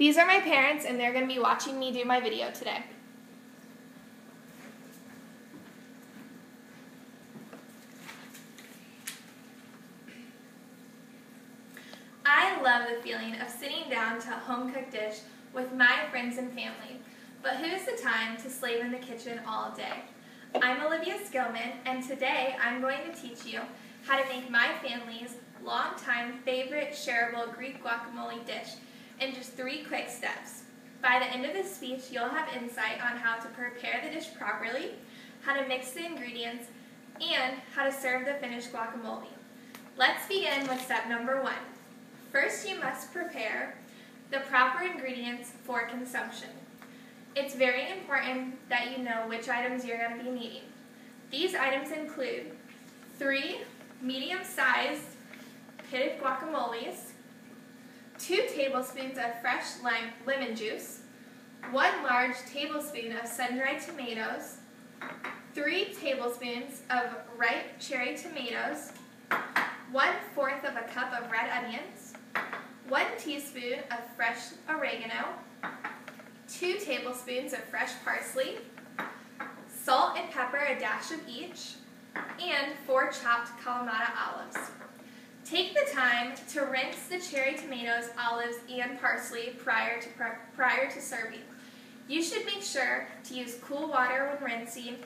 These are my parents, and they're going to be watching me do my video today. I love the feeling of sitting down to a home-cooked dish with my friends and family, but who's the time to slave in the kitchen all day? I'm Olivia Skillman, and today I'm going to teach you how to make my family's longtime favorite shareable Greek guacamole dish in just three quick steps. By the end of this speech, you'll have insight on how to prepare the dish properly, how to mix the ingredients, and how to serve the finished guacamole. Let's begin with step number one. First, you must prepare the proper ingredients for consumption. It's very important that you know which items you're going to be needing. These items include three medium-sized pitted guacamoles, two tablespoons of fresh lime, lemon juice, one large tablespoon of sun-dried tomatoes, three tablespoons of ripe cherry tomatoes, one fourth of a cup of red onions, one teaspoon of fresh oregano, two tablespoons of fresh parsley, salt and pepper a dash of each, and four chopped Kalamata olives. Time to rinse the cherry tomatoes, olives, and parsley prior to, prior to serving. You should make sure to use cool water when rinsing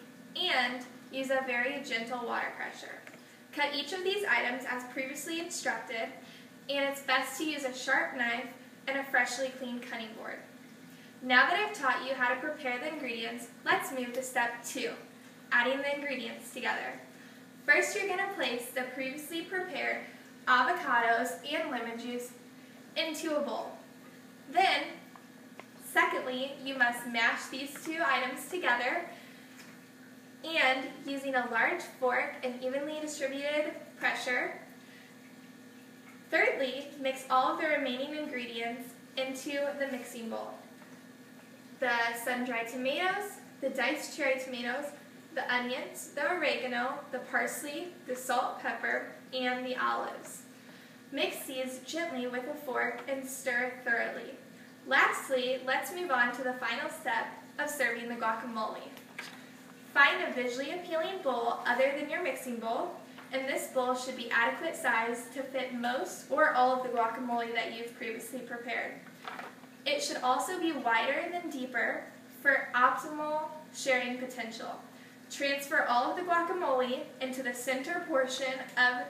and use a very gentle water pressure. Cut each of these items as previously instructed, and it's best to use a sharp knife and a freshly cleaned cutting board. Now that I've taught you how to prepare the ingredients, let's move to step two, adding the ingredients together. First, you're going to place the previously prepared avocados and lemon juice into a bowl. Then, secondly, you must mash these two items together and using a large fork and evenly distributed pressure. Thirdly, mix all of the remaining ingredients into the mixing bowl. The sun-dried tomatoes, the diced cherry tomatoes, the onions, the oregano, the parsley, the salt, pepper, and the olives. Mix these gently with a fork and stir thoroughly. Lastly, let's move on to the final step of serving the guacamole. Find a visually appealing bowl other than your mixing bowl, and this bowl should be adequate size to fit most or all of the guacamole that you've previously prepared. It should also be wider than deeper for optimal sharing potential. Transfer all of the guacamole into the center portion of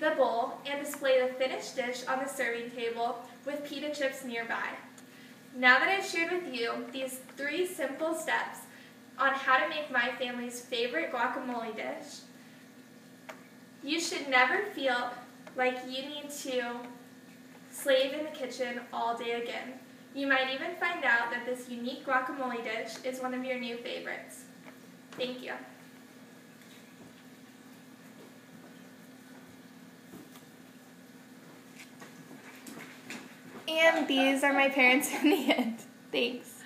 the bowl and display the finished dish on the serving table with pita chips nearby. Now that I've shared with you these three simple steps on how to make my family's favorite guacamole dish, you should never feel like you need to slave in the kitchen all day again. You might even find out that this unique guacamole dish is one of your new favorites. Thank you. And these are my parents in the end. Thanks.